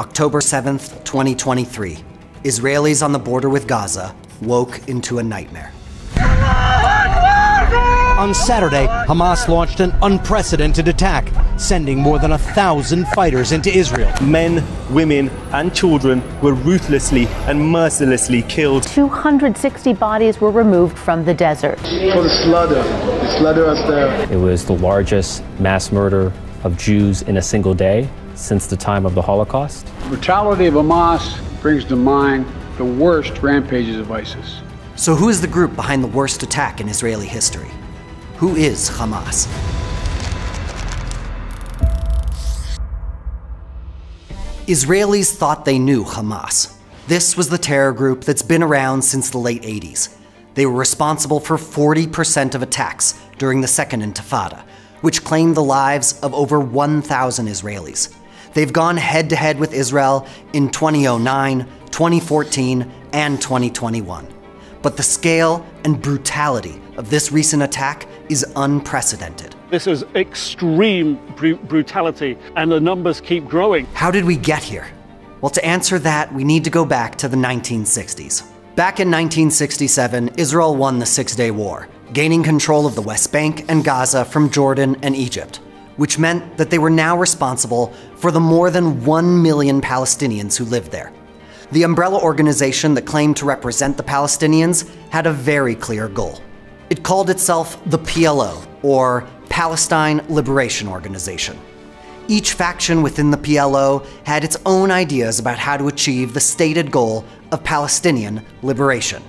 October 7th, 2023, Israelis on the border with Gaza woke into a nightmare. On Saturday, Hamas launched an unprecedented attack, sending more than a thousand fighters into Israel. Men, women, and children were ruthlessly and mercilessly killed. 260 bodies were removed from the desert. For the slaughter, the slaughter us there. It was the largest mass murder of Jews in a single day since the time of the Holocaust. The brutality of Hamas brings to mind the worst rampages of ISIS. So, who is the group behind the worst attack in Israeli history? Who is Hamas? Israelis thought they knew Hamas. This was the terror group that's been around since the late 80s. They were responsible for 40% of attacks during the Second Intifada, which claimed the lives of over 1,000 Israelis. They've gone head to head with Israel in 2009, 2014, and 2021. But the scale and brutality of this recent attack is unprecedented. This is extreme br- brutality, and the numbers keep growing. How did we get here? Well, to answer that, we need to go back to the 1960s. Back in 1967, Israel won the Six Day War, gaining control of the West Bank and Gaza from Jordan and Egypt, which meant that they were now responsible for the more than 1 million Palestinians who lived there. The umbrella organization that claimed to represent the Palestinians had a very clear goal. It called itself the PLO, or Palestine Liberation Organization. Each faction within the PLO had its own ideas about how to achieve the stated goal of Palestinian liberation.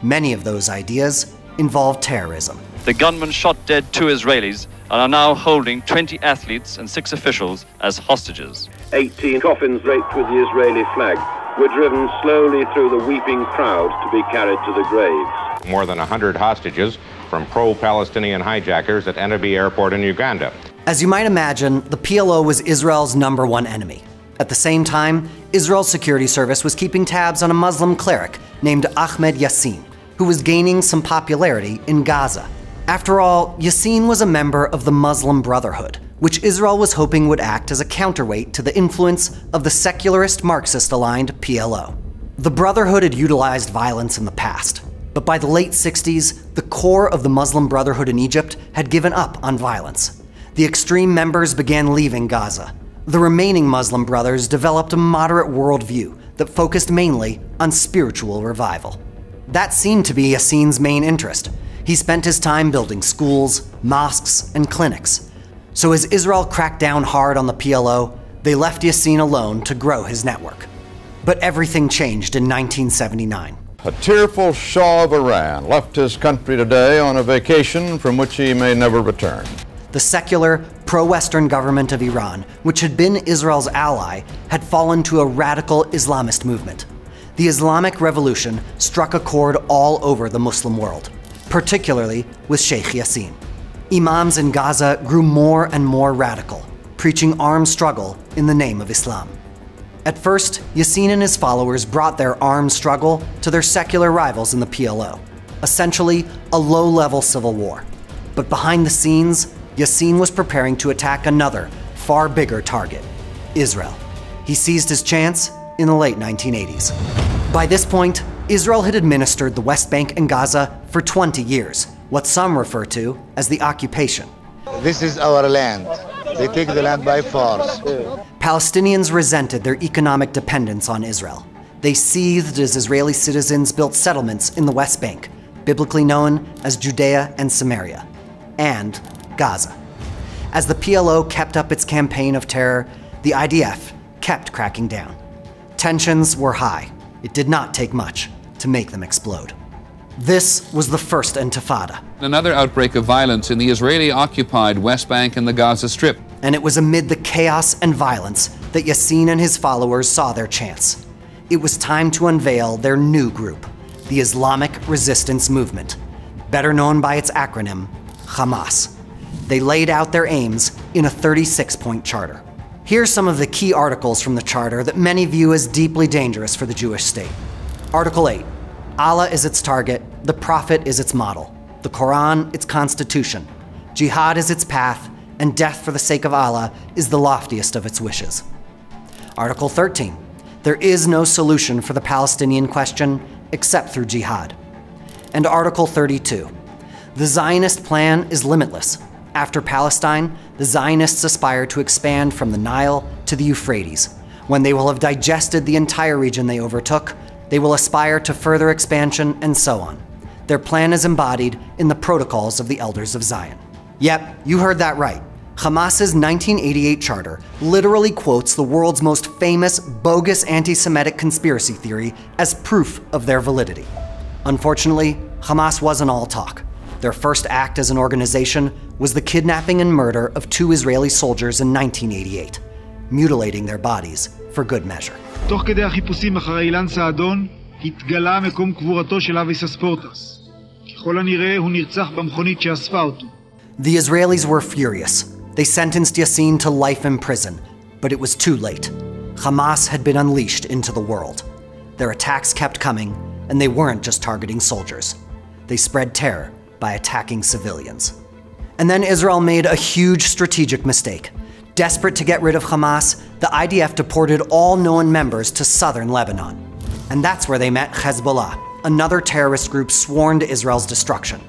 Many of those ideas involved terrorism. The gunmen shot dead two Israelis and are now holding 20 athletes and six officials as hostages. 18 coffins draped with the Israeli flag were driven slowly through the weeping crowd to be carried to the graves. More than 100 hostages from pro Palestinian hijackers at Entebbe Airport in Uganda. As you might imagine, the PLO was Israel's number one enemy. At the same time, Israel's security service was keeping tabs on a Muslim cleric named Ahmed Yassin, who was gaining some popularity in Gaza. After all, Yassin was a member of the Muslim Brotherhood, which Israel was hoping would act as a counterweight to the influence of the secularist Marxist aligned PLO. The Brotherhood had utilized violence in the past, but by the late 60s, the core of the Muslim Brotherhood in Egypt had given up on violence. The extreme members began leaving Gaza. The remaining Muslim brothers developed a moderate worldview that focused mainly on spiritual revival. That seemed to be Yassin's main interest. He spent his time building schools, mosques, and clinics. So as Israel cracked down hard on the PLO, they left Yassin alone to grow his network. But everything changed in 1979. A tearful Shah of Iran left his country today on a vacation from which he may never return. The secular, pro Western government of Iran, which had been Israel's ally, had fallen to a radical Islamist movement. The Islamic Revolution struck a chord all over the Muslim world, particularly with Sheikh Yassin. Imams in Gaza grew more and more radical, preaching armed struggle in the name of Islam. At first, Yassin and his followers brought their armed struggle to their secular rivals in the PLO, essentially a low level civil war. But behind the scenes, Yassin was preparing to attack another, far bigger target Israel. He seized his chance in the late 1980s. By this point, Israel had administered the West Bank and Gaza for 20 years, what some refer to as the occupation. This is our land. They take the land by force. Palestinians resented their economic dependence on Israel. They seethed as Israeli citizens built settlements in the West Bank, biblically known as Judea and Samaria, and Gaza. As the PLO kept up its campaign of terror, the IDF kept cracking down. Tensions were high. It did not take much to make them explode. This was the first Intifada. Another outbreak of violence in the Israeli occupied West Bank and the Gaza Strip. And it was amid the chaos and violence that Yassin and his followers saw their chance. It was time to unveil their new group, the Islamic Resistance Movement, better known by its acronym, Hamas. They laid out their aims in a 36 point charter. Here's some of the key articles from the charter that many view as deeply dangerous for the Jewish state. Article 8 Allah is its target, the Prophet is its model, the Quran its constitution, jihad is its path, and death for the sake of Allah is the loftiest of its wishes. Article 13 There is no solution for the Palestinian question except through jihad. And Article 32 The Zionist plan is limitless. After Palestine, the Zionists aspire to expand from the Nile to the Euphrates. When they will have digested the entire region they overtook, they will aspire to further expansion and so on. Their plan is embodied in the protocols of the Elders of Zion. Yep, you heard that right. Hamas's 1988 charter literally quotes the world's most famous bogus anti Semitic conspiracy theory as proof of their validity. Unfortunately, Hamas wasn't all talk. Their first act as an organization was the kidnapping and murder of two Israeli soldiers in 1988, mutilating their bodies for good measure. תוך כדי החיפושים אחרי אילן סעדון, התגלה מקום קבורתו של אביס אספורטס. ככל הנראה הוא נרצח במכונית שאספה אותו. The Israelis were furious. They sentenced Yassin to life in prison, but it was too late. Hamas had been unleashed into the world. Their attacks kept coming, and they weren't just targeting soldiers. They spread terror by attacking civilians. And then Israel made a huge strategic mistake. Desperate to get rid of Hamas, the IDF deported all known members to southern Lebanon. And that's where they met Hezbollah, another terrorist group sworn to Israel's destruction.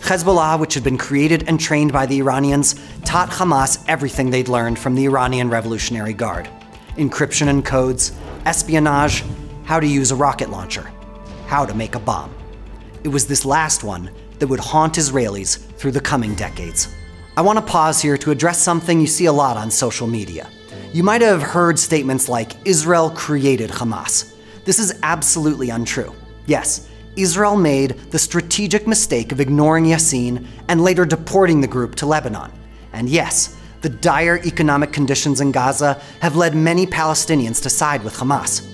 Hezbollah, which had been created and trained by the Iranians, taught Hamas everything they'd learned from the Iranian Revolutionary Guard encryption and codes, espionage, how to use a rocket launcher, how to make a bomb. It was this last one that would haunt Israelis through the coming decades. I want to pause here to address something you see a lot on social media. You might have heard statements like, Israel created Hamas. This is absolutely untrue. Yes, Israel made the strategic mistake of ignoring Yassin and later deporting the group to Lebanon. And yes, the dire economic conditions in Gaza have led many Palestinians to side with Hamas.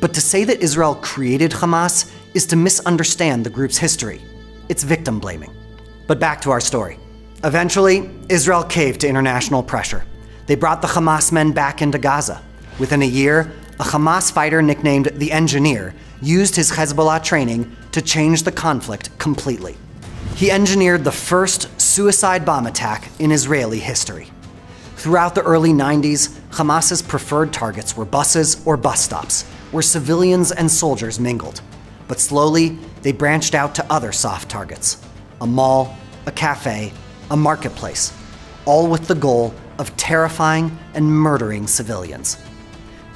But to say that Israel created Hamas is to misunderstand the group's history. It's victim blaming. But back to our story. Eventually, Israel caved to international pressure. They brought the Hamas men back into Gaza. Within a year, a Hamas fighter nicknamed the Engineer used his Hezbollah training to change the conflict completely. He engineered the first suicide bomb attack in Israeli history. Throughout the early 90s, Hamas's preferred targets were buses or bus stops, where civilians and soldiers mingled. But slowly, they branched out to other soft targets a mall, a cafe, a marketplace, all with the goal of terrifying and murdering civilians.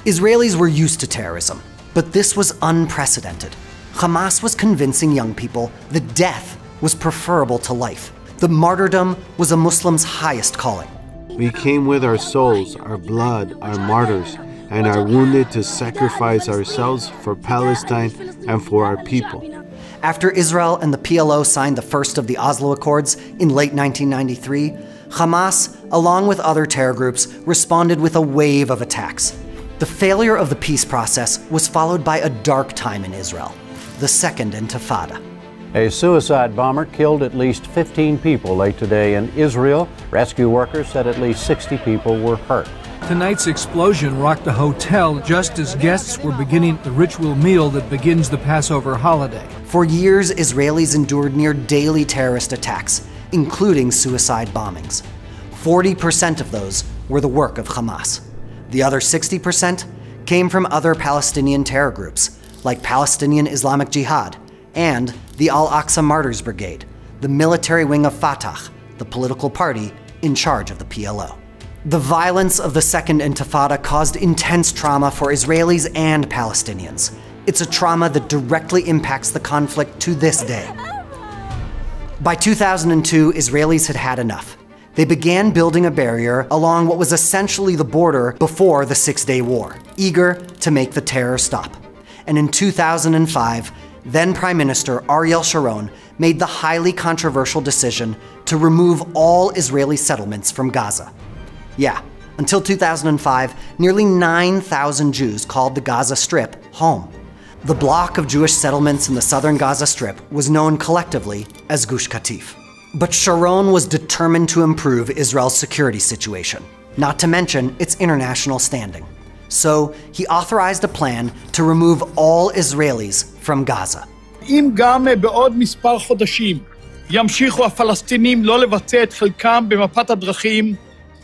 Israelis were used to terrorism, but this was unprecedented. Hamas was convincing young people that death was preferable to life. The martyrdom was a Muslim's highest calling. We came with our souls, our blood, our martyrs, and are wounded to sacrifice ourselves for Palestine and for our people. After Israel and the PLO signed the first of the Oslo Accords in late 1993, Hamas, along with other terror groups, responded with a wave of attacks. The failure of the peace process was followed by a dark time in Israel, the Second Intifada. A suicide bomber killed at least 15 people late today in Israel. Rescue workers said at least 60 people were hurt. Tonight's explosion rocked a hotel just as guests were beginning the ritual meal that begins the Passover holiday. For years, Israelis endured near daily terrorist attacks, including suicide bombings. 40% of those were the work of Hamas. The other 60% came from other Palestinian terror groups, like Palestinian Islamic Jihad and the Al Aqsa Martyrs Brigade, the military wing of Fatah, the political party in charge of the PLO. The violence of the Second Intifada caused intense trauma for Israelis and Palestinians. It's a trauma that directly impacts the conflict to this day. By 2002, Israelis had had enough. They began building a barrier along what was essentially the border before the Six Day War, eager to make the terror stop. And in 2005, then Prime Minister Ariel Sharon made the highly controversial decision to remove all Israeli settlements from Gaza. Yeah, until 2005, nearly 9,000 Jews called the Gaza Strip home. The block of Jewish settlements in the southern Gaza Strip was known collectively as Gush Katif. But Sharon was determined to improve Israel's security situation, not to mention its international standing. So he authorized a plan to remove all Israelis from Gaza. אם גם בעוד מספר חודשים ימשיכו הפלסטינים לא לבצע את חלקם במפת הדרכים,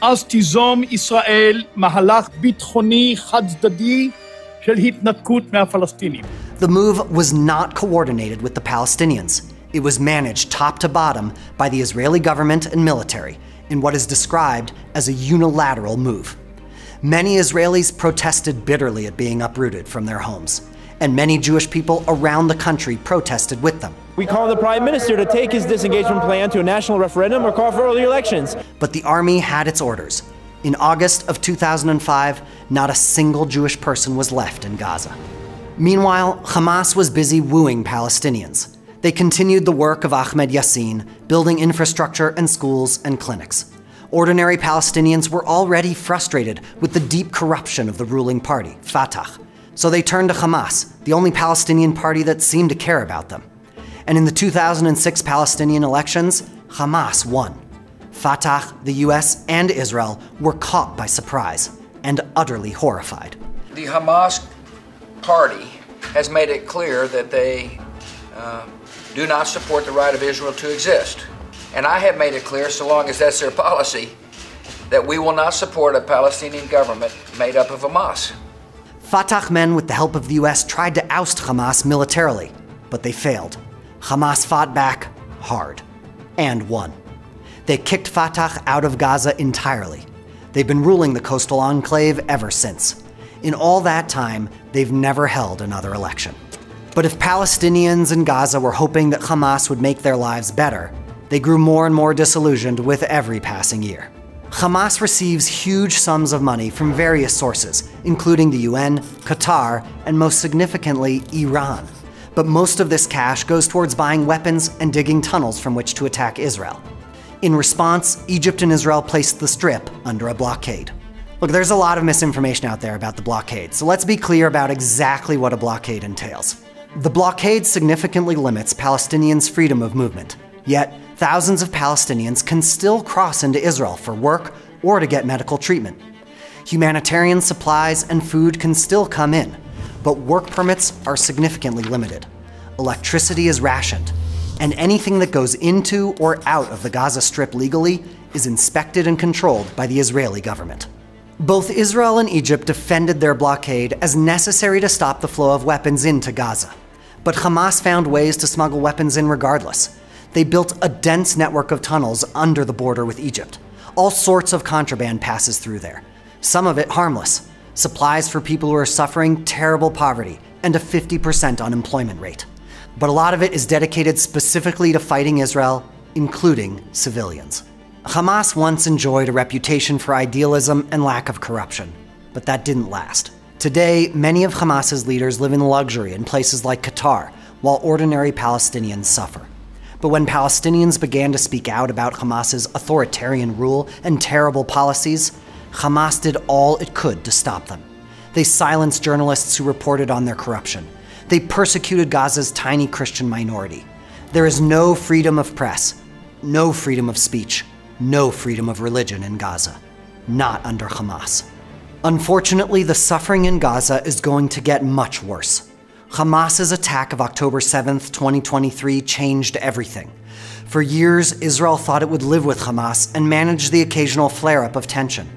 אז תיזום ישראל מהלך ביטחוני חד-צדדי של התנתקות מהפלסטינים. The move was not coordinated with the Palestinians. It was managed top to bottom by the Israeli government and military in what is described as a unilateral move. Many Israelis protested bitterly at being uprooted from their homes, and many Jewish people around the country protested with them. We call on the Prime Minister to take his disengagement plan to a national referendum or call for early elections. But the army had its orders. In August of 2005, not a single Jewish person was left in Gaza. Meanwhile, Hamas was busy wooing Palestinians. They continued the work of Ahmed Yassin, building infrastructure and schools and clinics. Ordinary Palestinians were already frustrated with the deep corruption of the ruling party, Fatah. So they turned to Hamas, the only Palestinian party that seemed to care about them. And in the 2006 Palestinian elections, Hamas won. Fatah, the US, and Israel were caught by surprise and utterly horrified. The Hamas party has made it clear that they uh, do not support the right of Israel to exist. And I have made it clear, so long as that's their policy, that we will not support a Palestinian government made up of Hamas. Fatah men, with the help of the US, tried to oust Hamas militarily, but they failed. Hamas fought back hard and won. They kicked Fatah out of Gaza entirely. They've been ruling the coastal enclave ever since. In all that time, they've never held another election. But if Palestinians in Gaza were hoping that Hamas would make their lives better, they grew more and more disillusioned with every passing year. Hamas receives huge sums of money from various sources, including the UN, Qatar, and most significantly, Iran. But most of this cash goes towards buying weapons and digging tunnels from which to attack Israel. In response, Egypt and Israel placed the Strip under a blockade. Look, there's a lot of misinformation out there about the blockade, so let's be clear about exactly what a blockade entails. The blockade significantly limits Palestinians' freedom of movement, yet, thousands of Palestinians can still cross into Israel for work or to get medical treatment. Humanitarian supplies and food can still come in, but work permits are significantly limited. Electricity is rationed, and anything that goes into or out of the Gaza Strip legally is inspected and controlled by the Israeli government. Both Israel and Egypt defended their blockade as necessary to stop the flow of weapons into Gaza. But Hamas found ways to smuggle weapons in regardless. They built a dense network of tunnels under the border with Egypt. All sorts of contraband passes through there, some of it harmless. Supplies for people who are suffering terrible poverty and a 50% unemployment rate. But a lot of it is dedicated specifically to fighting Israel, including civilians. Hamas once enjoyed a reputation for idealism and lack of corruption, but that didn't last. Today, many of Hamas's leaders live in luxury in places like Qatar, while ordinary Palestinians suffer. But when Palestinians began to speak out about Hamas's authoritarian rule and terrible policies, Hamas did all it could to stop them. They silenced journalists who reported on their corruption. They persecuted Gaza's tiny Christian minority. There is no freedom of press, no freedom of speech, no freedom of religion in Gaza. Not under Hamas. Unfortunately, the suffering in Gaza is going to get much worse. Hamas's attack of October 7th, 2023 changed everything. For years, Israel thought it would live with Hamas and manage the occasional flare up of tension.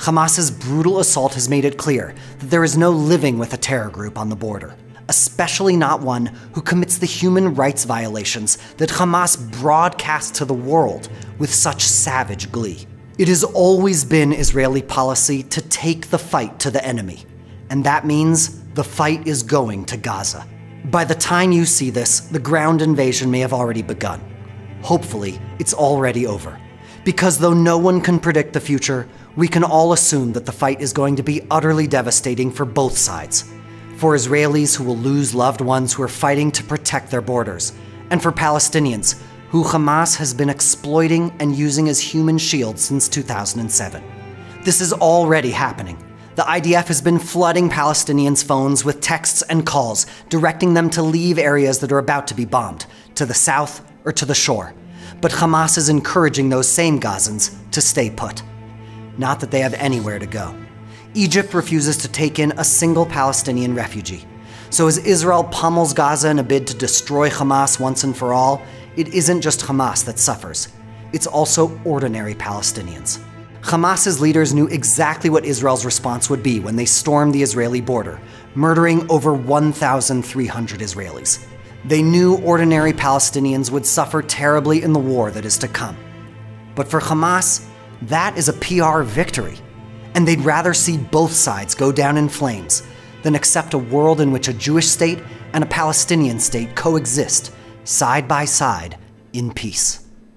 Hamas's brutal assault has made it clear that there is no living with a terror group on the border, especially not one who commits the human rights violations that Hamas broadcasts to the world with such savage glee. It has always been Israeli policy to take the fight to the enemy, and that means the fight is going to Gaza. By the time you see this, the ground invasion may have already begun. Hopefully, it's already over. Because though no one can predict the future, we can all assume that the fight is going to be utterly devastating for both sides. For Israelis who will lose loved ones who are fighting to protect their borders, and for Palestinians who Hamas has been exploiting and using as human shields since 2007. This is already happening. The IDF has been flooding Palestinians' phones with texts and calls, directing them to leave areas that are about to be bombed, to the south or to the shore. But Hamas is encouraging those same Gazans to stay put. Not that they have anywhere to go. Egypt refuses to take in a single Palestinian refugee. So as Israel pummels Gaza in a bid to destroy Hamas once and for all, it isn't just Hamas that suffers. It's also ordinary Palestinians. Hamas's leaders knew exactly what Israel's response would be when they stormed the Israeli border, murdering over 1,300 Israelis. They knew ordinary Palestinians would suffer terribly in the war that is to come. But for Hamas, that is a PR victory, and they'd rather see both sides go down in flames than accept a world in which a Jewish state and a Palestinian state coexist side by side in peace.